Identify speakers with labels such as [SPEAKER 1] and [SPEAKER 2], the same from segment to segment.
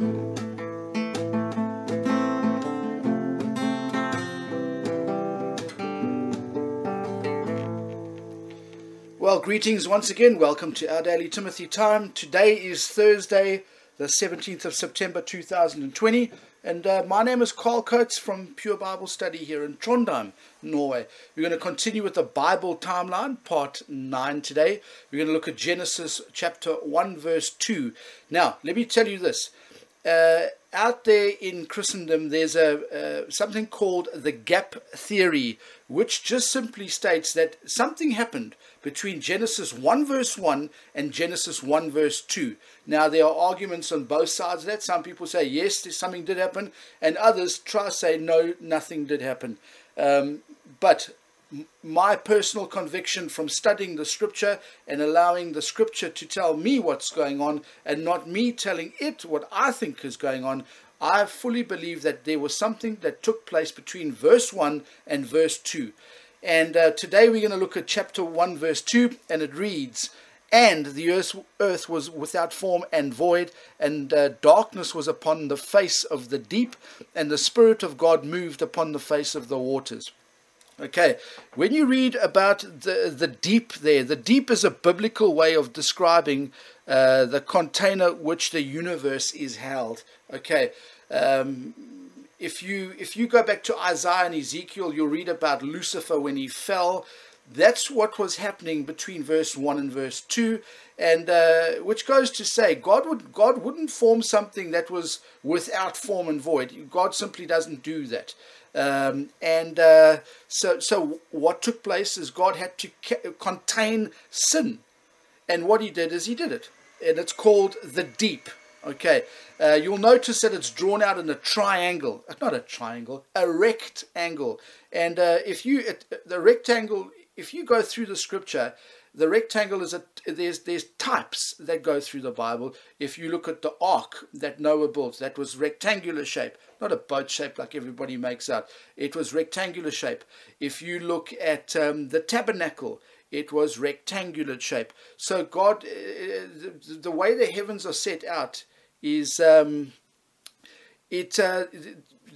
[SPEAKER 1] Well, greetings once again. Welcome to our daily Timothy time. Today is Thursday, the 17th of September 2020. And uh, my name is Carl Coates from Pure Bible Study here in Trondheim, Norway. We're going to continue with the Bible timeline, part 9 today. We're going to look at Genesis chapter 1, verse 2. Now, let me tell you this. Uh, out there in Christendom, there's a uh, something called the gap theory, which just simply states that something happened between Genesis 1 verse 1 and Genesis 1 verse 2. Now there are arguments on both sides of that. Some people say yes, something did happen, and others try to say no, nothing did happen. Um, but my personal conviction from studying the scripture and allowing the scripture to tell me what's going on and not me telling it what I think is going on, I fully believe that there was something that took place between verse 1 and verse 2. And uh, today we're going to look at chapter 1, verse 2, and it reads, And the earth, earth was without form and void, and uh, darkness was upon the face of the deep, and the Spirit of God moved upon the face of the waters. Okay, when you read about the, the deep there, the deep is a biblical way of describing uh, the container which the universe is held. Okay, um, if you if you go back to Isaiah and Ezekiel, you'll read about Lucifer when he fell. That's what was happening between verse one and verse two, and uh, which goes to say God would God wouldn't form something that was without form and void. God simply doesn't do that. Um, and uh, so so what took place is God had to ca- contain sin, and what He did is He did it, and it's called the deep. Okay, uh, you'll notice that it's drawn out in a triangle, not a triangle, a rectangle. And uh, if you, it, the rectangle, if you go through the scripture, the rectangle is a, there's, there's types that go through the Bible. If you look at the ark that Noah built, that was rectangular shape, not a boat shape like everybody makes out. It was rectangular shape. If you look at um, the tabernacle, it was rectangular shape. So God, uh, the, the, way the heavens are set out is um, it uh,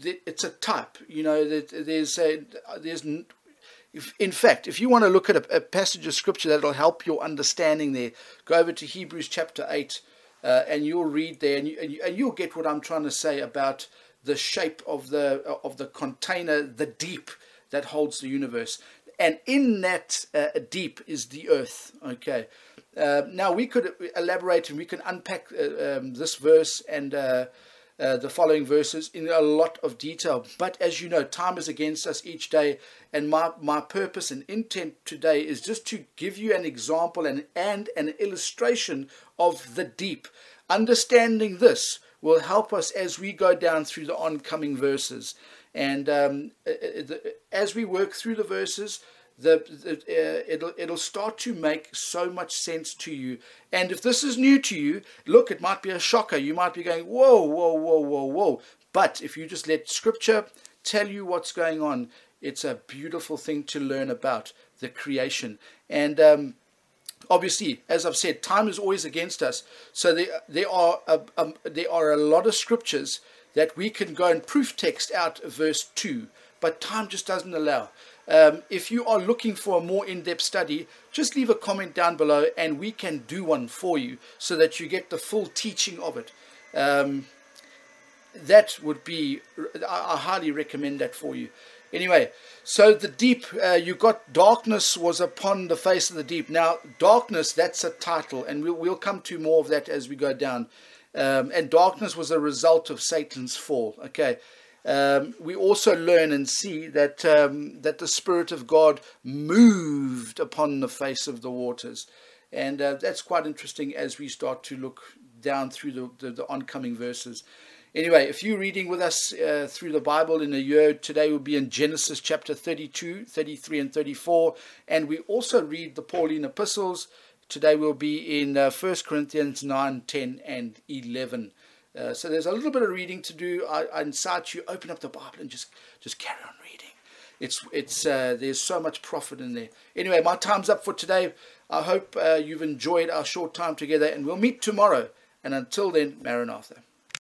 [SPEAKER 1] it's a type. You know that there's a, there's in fact, if you want to look at a, a, passage of scripture that'll help your understanding there, go over to Hebrews chapter 8 uh, and you'll read there and, you, and, you, and you'll get what I'm trying to say about the shape of the of the container, the deep that holds the universe. And in that uh, deep is the earth. Okay. Uh, now we could elaborate and we can unpack uh, um, this verse and uh, uh, the following verses in a lot of detail. But as you know, time is against us each day, and my, my purpose and intent today is just to give you an example and, and an illustration of the deep. Understanding this will help us as we go down through the oncoming verses. And um, uh, as we work through the verses, the, the uh, it'll it'll start to make so much sense to you. And if this is new to you, look, it might be a shocker. You might be going, whoa, whoa, whoa, whoa, whoa. But if you just let Scripture tell you what's going on, it's a beautiful thing to learn about the creation. And um, obviously, as I've said, time is always against us. So there there are a, there are a lot of scriptures that we can go and proof text out verse two, but time just doesn't allow. Um, if you are looking for a more in-depth study, just leave a comment down below and we can do one for you so that you get the full teaching of it. Um, that would be, I, I, highly recommend that for you. Anyway, so the deep, uh, you got darkness was upon the face of the deep. Now, darkness, that's a title, and we'll, we'll come to more of that as we go down. Um, and darkness was a result of Satan's fall. Okay, um, we also learn and see that um, that the Spirit of God moved upon the face of the waters, and uh, that's quite interesting as we start to look down through the, the, the oncoming verses. Anyway, if you're reading with us uh, through the Bible in a year, today will be in Genesis chapter 32, 33, and 34, and we also read the Pauline epistles. Today we'll be in uh, 1 Corinthians 9, 10, and 11. Uh, so there's a little bit of reading to do. I, I incite you open up the Bible and just just carry on reading. It's it's uh, there's so much profit in there. Anyway, my time's up for today. I hope uh, you've enjoyed our short time together, and we'll meet tomorrow. And until then, Maranatha.